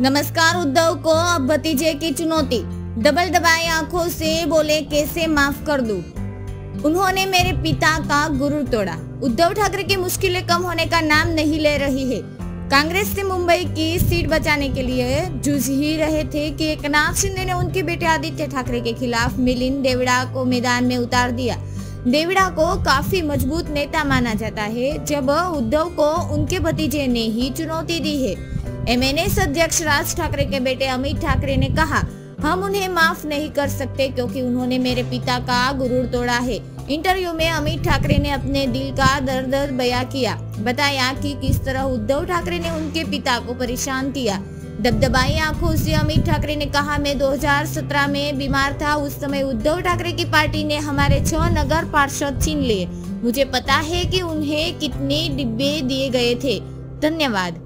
नमस्कार उद्धव को अब भतीजे की चुनौती। डबल दबाई आँखों से बोले, कैसे माफ़ कर दूँ? उन्होंने मेरे पिता का गुरु तोड़ा। उद्धव ठाकरे की मुश्किलें कम होने का नाम नहीं ले रही है। कांग्रेस से मुंबई की सीट बचाने के लिए जूझ ही रहे थे कि एकनाथ शिंदे ने उनके बेटे आदित्य ठाकरे के खिलाफ मिलिंद देवड़ा को मैदान में उतार दिया। देवड़ा को काफ़ी मज़बूत नेता माना जाता है, जब उद्धव को उनके भतीजे ने ही चुनौती दी है। एमएनएस अध्यक्ष राज ठाकरे के बेटे अमित ठाकरे ने कहा, हम उन्हें माफ़ नहीं कर सकते क्योंकि उन्होंने मेरे पिता का गुरूर तोड़ा है। इंटरव्यू में अमित ठाकरे ने अपने दिल का दर्द बया किया। बताया कि किस तरह उद्धव ठाकरे ने उनके पिता को परेशान किया। दबदबाई आँखों से अमित ठाकरे ने कहा, मैं 2017 में बीमार था। उस समय उद्धव ठाकरे की पार्टी ने हमारे छह नगर पार्षद छीन लिए। मुझे पता है कि उन्हें कितने डिब्बे दिए गए थे। धन्यवाद।